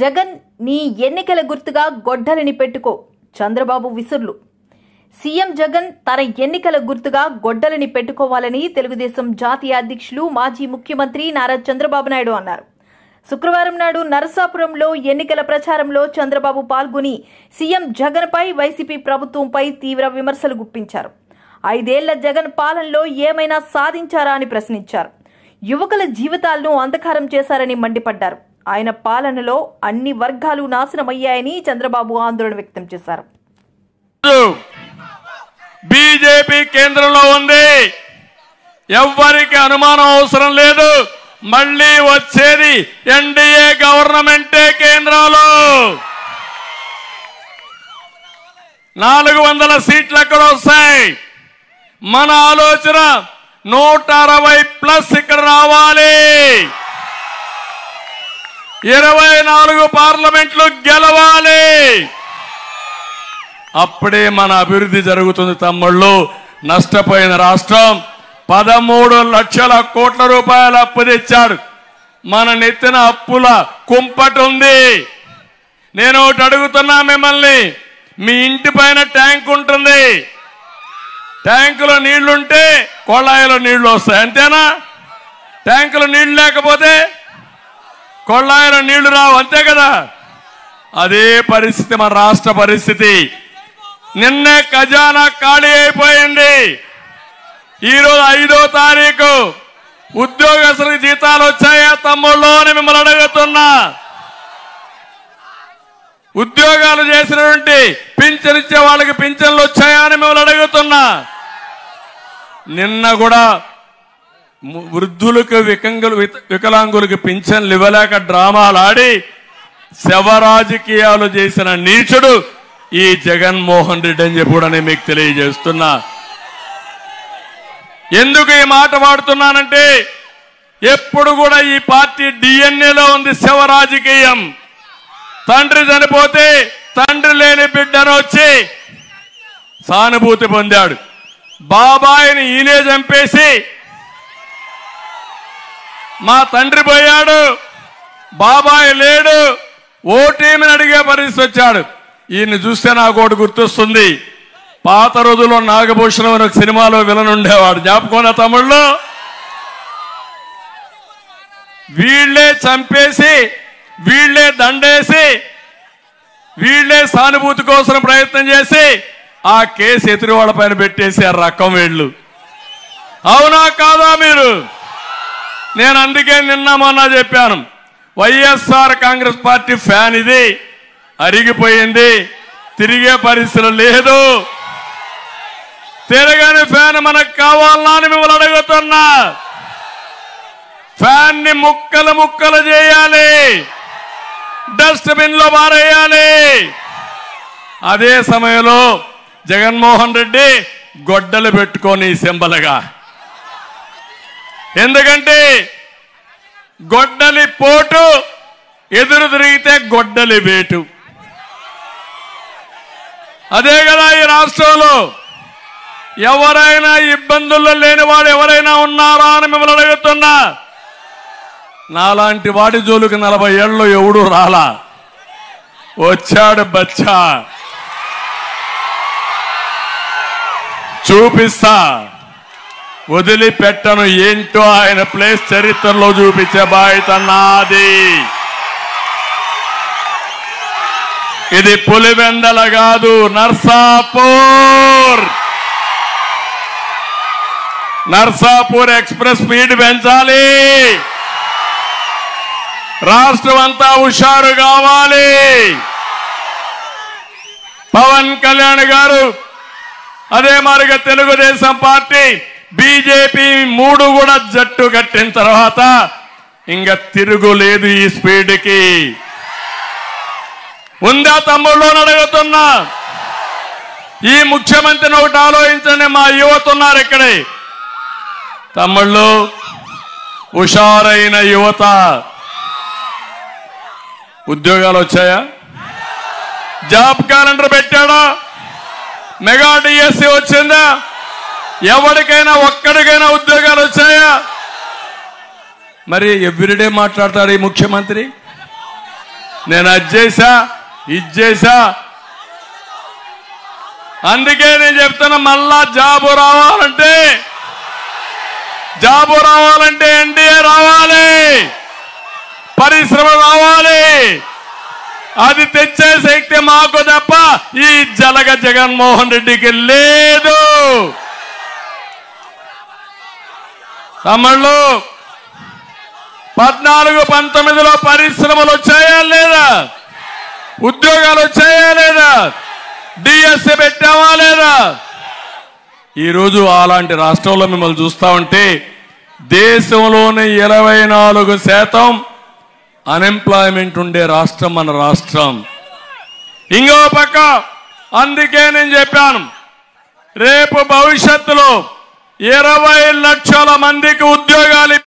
జగన్ నీ ఎన్నికల గుర్తుగా గొడ్డలిని పెట్టుకో. చంద్రబాబు విసుర్లు. సీఎం జగన్ తన ఎన్నికల గుర్తుగా గొడ్డలిని పెట్టుకోవాలని తెలుగుదేశం జాతీయ అధ్యక్షులు మాజీ ముఖ్యమంత్రి నారా చంద్రబాబు నాయుడు అన్నారు. శుక్రవారం నాడు నరసాపురంలో ఎన్నికల ప్రచారంలో చంద్రబాబు పాల్గొని సీఎం జగన్పై వైసీపీ ప్రభుత్వంపై తీవ్ర విమర్శలు గుప్పించారు. ఐదేళ్ళ జగన్ పాలనలో ఏమైనా సాధించారా అని ప్రశ్నించారు. యువకుల జీవితాలను అంధకారం చేశారని మండిపడ్డారు. ఆయన పాలనలో అన్ని వర్గాలు నాశనమయ్యాయని చంద్రబాబు ఆందోళన వ్యక్తం చేశారు. బీజేపీ కేంద్రంలో ఉంది. ఎవ్వరికి అనుమానం అవసరం లేదు. మళ్ళీ వచ్చేది ఎన్డీఏ గవర్నమెంటే కేంద్రంలో. నాలుగు వందల సీట్లు ఎక్కడ వస్తాయి? మన ఆలోచన నూట అరవై ప్లస్ ఇక్కడ రావాలి. ఇరవై నాలుగు పార్లమెంట్లు గెలవాలి. అప్పుడే మన అభివృద్ధి జరుగుతుంది తమ్ముళ్ళు. నష్టపోయిన రాష్ట్రం పదమూడు లక్షల కోట్ల రూపాయల అప్పు తెచ్చాడు. మన నెత్తిన అప్పుల కుంపటుంది నేను ఒకటి అడుగుతున్నా మిమ్మల్ని. మీ ఇంటి పైన ట్యాంక్ ఉంటుంది. ట్యాంకులో నీళ్ళుంటే కొళాయిలో నీళ్ళు వస్తాయి అంతేనా? ట్యాంకులో నీళ్ళు లేకపోతే కొళాయిలో నీళ్ళు రావు అంతే కదా? అదే పరిస్థితి మన రాష్ట్ర పరిస్థితి. నిన్నే ఖజానా ఖాళీ అయిపోయింది. ఈరోజు ఐదో తారీఖు. ఉద్యోగస్తులకు జీతాలు వచ్చాయా తమ్ముళ్ళు అని మిమ్మల్ని అడుగుతున్నా. ఉద్యోగాలు చేసినటువంటి పింఛన్ ఇచ్చే వాళ్ళకి పింఛన్లు వచ్చాయా అని మిమ్మల్ని అడుగుతున్నా. నిన్న కూడా వృద్ధులకు వికంగులు వికలాంగులకు పింఛన్లు ఇవ్వలేక డ్రామాలు ఆడి శవ రాజకీయాలు చేసిన నీచుడు ఈ జగన్మోహన్ రెడ్డి అని చెప్పి కూడా నేను మీకు తెలియజేస్తున్నా. ఎందుకు ఈ మాట వాడుతున్నానంటే ఎప్పుడు కూడా ఈ పార్టీ డిఎన్ఏలో ఉంది శవ రాజకీయం తండ్రి చనిపోతే తండ్రి లేని బిడ్డను వచ్చి సానుభూతి పొందాడు. బాబాయిని ఈయనే చంపేసి మా తండ్రి పోయాడు. బాబాయ్ లేడు. ఓటేమని అడిగే పరిస్థితి వచ్చాడు. ఈయన్ని చూస్తే నాకు ఒకటి గుర్తొస్తుంది. పాత రోజుల్లో నాగభూషణం అనే ఒక సినిమాలో విలన్ ఉండేవాడు. జ్ఞాపకం తమిళ్ళో వీళ్ళే చంపేసి వీళ్ళే దండేసి వీళ్ళే సానుభూతి కోసం ప్రయత్నం చేసి ఆ కేసు ఎదురు వాళ్ళ పైన పెట్టేసి ఆ రకం వీళ్ళు. అవునా కాదా మీరు? నేను అందుకే నిన్న మొన్న చెప్పాను. వైఎస్ఆర్ కాంగ్రెస్ పార్టీ ఫ్యాన్ ఇది. అరిగిపోయింది. తిరిగే పరిస్థితులు లేదు. తిరగని ఫ్యాన్ మనకు కావాలా అని మిమ్మల్ని అడుగుతున్నా. ఫ్యాన్ని ముక్కలు ముక్కలు చేయాలి. డస్ట్బిన్లో పారేయాలి. అదే సమయంలో జగన్మోహన్ రెడ్డి గొడ్డలు పెట్టుకొని సింబలుగా ఎందుకంటే గొడ్డలి పోటు ఎదురు తిరిగితే గొడ్డలి వేటు. అదే కదా ఈ రాష్ట్రంలో ఎవరైనా ఇబ్బందుల్లో లేని వాడు ఎవరైనా ఉన్నారా అని మిమ్మల్ని అడుగుతున్నా. నాలాంటి వాడి జోలికి నలభై ఏళ్ళు ఎవడు రాలా. వచ్చాడు బచ్చా. చూపిస్తా. వదిలిపెట్టను. ఏంటో ఆయన ప్లేస్ చరిత్రలో చూపించే బాధ్యత నాది. ఇది పులివెందల కాదు నర్సాపూర్. నర్సాపూర్ ఎక్స్ప్రెస్ స్పీడ్ పెంచాలి. రాష్ట్రం అంతా హుషారు కావాలి. పవన్ కళ్యాణ్ గారు అదే మరిగా తెలుగుదేశం పార్టీ బీజేపీ మూడు కూడా జట్టు కట్టిన తర్వాత ఇంకా తిరుగులేదు ఈ స్పీడ్కి. ఉందా తమ్ముళ్ళు అడుగుతున్నా. ఈ ముఖ్యమంత్రిని ఒకటి ఆలోచించండి మా యువత ఉన్నారు ఇక్కడే. తమ్ముళ్ళు హుషారైన యువత. ఉద్యోగాలు వచ్చాయా? జాబ్ క్యాలెండర్ పెట్టాడా? మెగా డిఎస్సి వచ్చిందా? ఎవరికైనా ఒక్కడికైనా ఉద్యోగాలు వచ్చాయా? మరి ఎవ్రీడే మాట్లాడతాడు ఈ ముఖ్యమంత్రి. నేను అది చేశా ఇది చేశా అందుకే నేను చెప్తున్నా మళ్ళా జాబు రావాలంటే జాబు రావాలంటే ఎన్డీఏ రావాలి పరిశ్రమ రావాలి. అది తెచ్చే శక్తి మాకు తప్ప ఈ జలగ జగన్మోహన్ రెడ్డికి లేదు. తమ్ముళ్ళు పద్నాలుగు పంతొమ్మిదిలో పరిశ్రమలు వచ్చాయా లేదా? ఉద్యోగాలు వచ్చాయా లేదా? డిఎస్సి పెట్టావా లేదా? ఈరోజు అలాంటి రాష్ట్రంలో మిమ్మల్ని చూస్తా ఉంటే దేశంలోని ఇరవై నాలుగు శాతం అన్ఎంప్లాయ్మెంట్ ఉండే రాష్ట్రం మన రాష్ట్రం. ఇంకో పక్క అందుకే నేను చెప్పాను రేపు భవిష్యత్తులో ఇరవై లక్షల మందికి ఉద్యోగాలు